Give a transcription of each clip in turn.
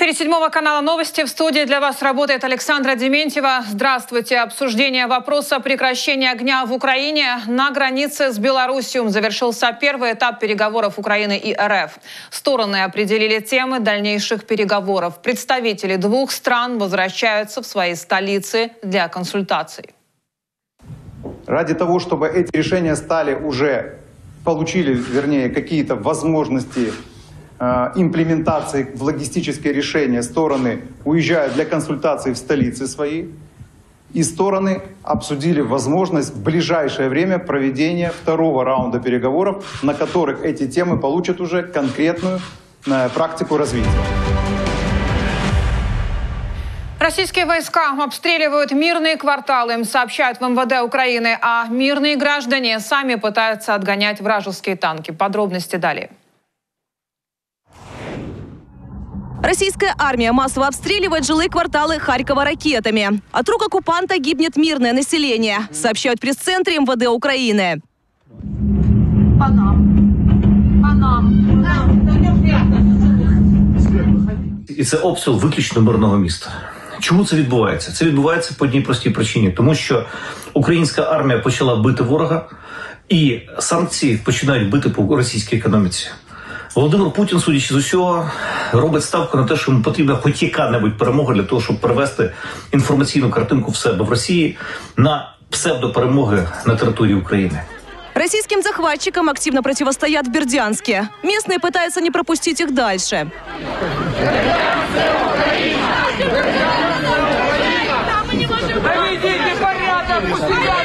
эфире седьмого канала новости. В студии для вас работает Александра Дементьева. Здравствуйте. Обсуждение вопроса прекращения огня в Украине на границе с Беларусью завершился первый этап переговоров Украины и РФ. Стороны определили темы дальнейших переговоров. Представители двух стран возвращаются в свои столицы для консультаций. Ради того, чтобы эти решения стали уже, получили, вернее, какие-то возможности имплементации в логистическое решение стороны уезжают для консультаций в столицы свои, и стороны обсудили возможность в ближайшее время проведения второго раунда переговоров, на которых эти темы получат уже конкретную э, практику развития. Российские войска обстреливают мирные кварталы, сообщают в МВД Украины, а мирные граждане сами пытаются отгонять вражеские танки. Подробности далее. Российская армия массово обстреливает жилые кварталы Харькова ракетами. От рук оккупанта гибнет мирное население, сообщают в пресс-центре МВД Украины. По нам. По нам. І це обстріл виключно мирного міста. Чому це відбувається? Це відбувається по одній простій причині, тому що українська армія почала бити ворога, і санкції починають бити по російській економіці. Володимир Путін, судячи з усього, робить ставку на те, що йому потрібна хоч яка-небудь перемога для того, щоб привести інформаційну картинку в себе в Росії на псевдоперемоги на території України. Российским захватчикам активно противостоят в Бердянске. Местные пытаются не пропустить их дальше. Наведите порядок у себя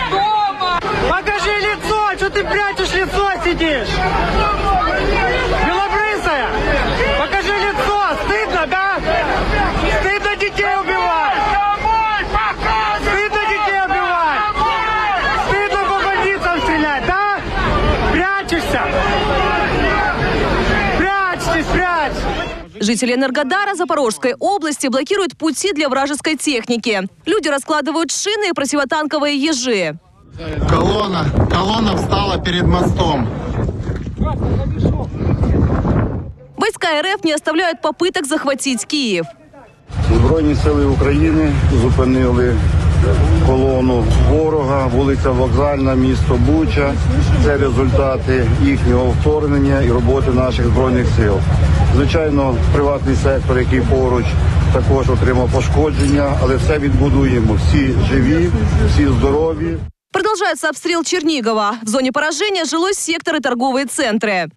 Жители Энергодара Запорожской области блокируют пути для вражеской техники. Люди раскладывают шины и противотанковые ежи. Колонна, колонна встала перед мостом. Войска РФ не оставляют попыток захватить Киев. Збройні сили України зупинили колону ворога, вулиця Вокзальна, місто Буча. Це результати їхнього вторгнення і роботи наших збройних сил. Звичайно, приватний сектор, який поруч, також отримав пошкодження, але все відбудуємо. Всі живі, всі здорові. Продолжается обстрел Чернигова. В зоне поражения жилой сектор и торговые центры.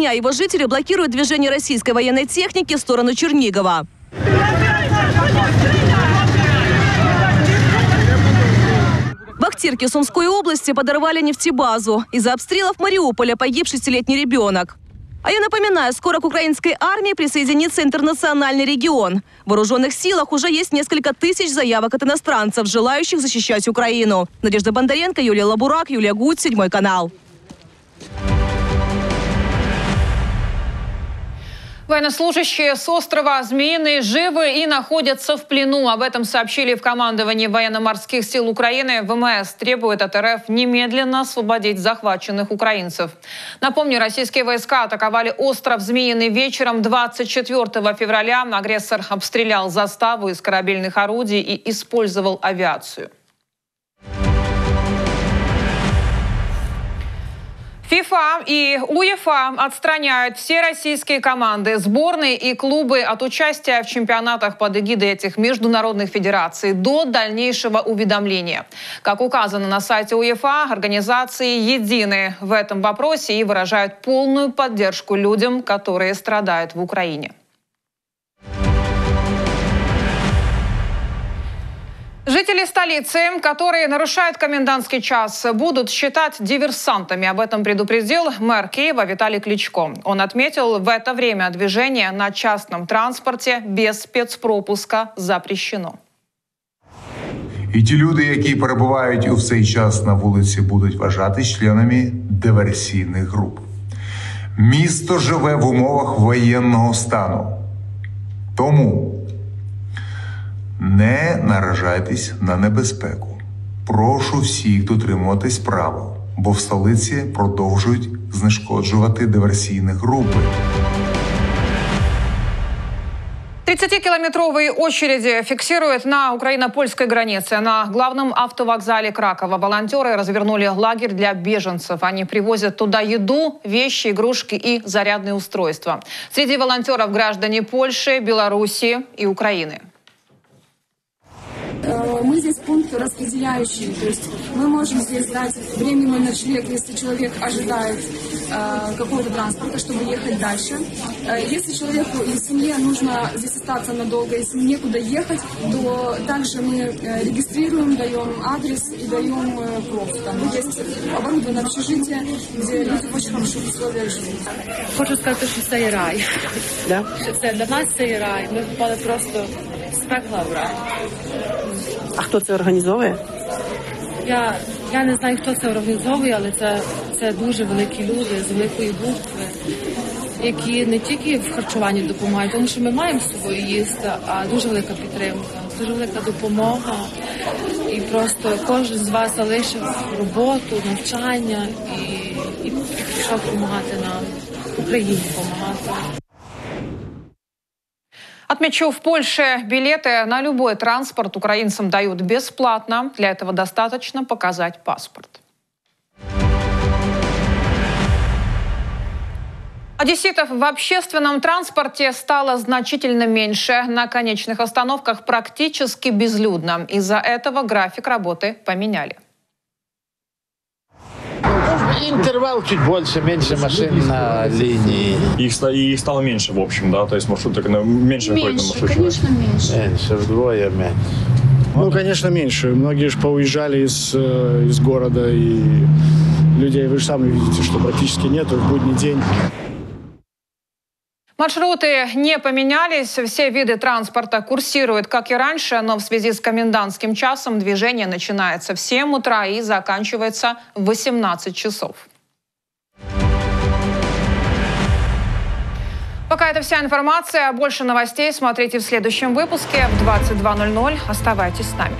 И его жители блокируют движение российской военной техники в сторону Чернигова. В Ахтирке Сумской области подорвали нефтебазу. Из-за обстрелов Мариуполя погиб шестилетний ребенок. А я напоминаю, скоро к украинской армии присоединится интернациональный регион. В вооруженных силах уже есть несколько тысяч заявок от иностранцев, желающих защищать Украину. Надежда Бондаренко, Юлия Лабурак, Юлия Гуд, Седьмой канал. Военнослужащие с острова Змеиный живы и находятся в плену. Об этом сообщили в командовании военно-морских сил Украины. ВМС требует от РФ немедленно освободить захваченных украинцев. Напомню, российские войска атаковали остров Змеиный вечером 24 февраля. Агрессор обстрелял заставу из корабельных орудий и использовал авиацию. ФИФА и УЕФА отстраняют все российские команды, сборные и клубы от участия в чемпионатах под эгидой этих международных федераций до дальнейшего уведомления. Как указано на сайте УЕФА, организации едины в этом вопросе и выражают полную поддержку людям, которые страдают в Украине. Жители столицы, которые нарушают комендантский час, будут считать диверсантами. Об этом предупредил мэр Киева Виталий Кличко. Он отметил, в это время движение на частном транспорте без спецпропуска запрещено. І ті люди, які перебувають у цей час на вулиці, будуть вважатись членами диверсійних груп. Місто живе в умовах воєнного стану. Тому не наражайтесь на небезпеку. Прошу всіх дотримуватись правил. бо в столиці продовжують знешкоджувати диверсійні групи. 30-километровые очереди фиксируют на украино-польской границе. На главном автовокзале Кракова волонтеры развернули лагерь для беженцев. Они привозят туда еду, вещи, игрушки и зарядные устройства. Среди волонтеров граждане Польши, Белоруссии и Украины. Мы здесь пункт распределяющий, то есть мы можем здесь дать временный ночлег, если человек ожидает э, какого-то транспорта, чтобы ехать дальше. Э, Если человеку и семье нужно здесь остаться надолго, если некуда ехать, то также мы э, регистрируем, даем адрес и даем э, кров. Там есть оборудованное общежитие, где люди в очень хороших условиях живут. Хочу сказати, що це є рай. Що це для нас це є рай. Ми попали просто з пекла. А хто це організовує? Я, я не знаю, хто це організовує, але це, це дуже великі люди з великої букви, які не тільки в харчуванні допомагають, тому що ми маємо з собою їсти, а дуже велика підтримка, дуже велика допомога. І просто кожен з вас залишив роботу, навчання і, і пішов допомагати нам, Україні допомагати. Отмечу, в Польше билеты на любой транспорт украинцам дают бесплатно. Для этого достаточно показать паспорт. Одесситов в общественном транспорте стало значительно меньше. На конечных остановках практически безлюдно. Из-за этого график работы поменяли. Интервал чуть больше, меньше машин на линии. Их, и их стало меньше, в общем, да, то есть маршруток ну, меньше, выходит на маршрут. человек. меньше. Меньше, вдвое меньше. Ну, конечно, меньше. Многие же поуезжали из, э, из города, и людей, вы же сами видите, что практически нету в будний день. Маршруты не поменялись. Все виды транспорта курсируют, как и раньше, но в связи с комендантским часом движение начинается в 7 утра и заканчивается в 18 часов. Пока это вся информация. Больше новостей смотрите в следующем выпуске в 22.00. Оставайтесь с нами.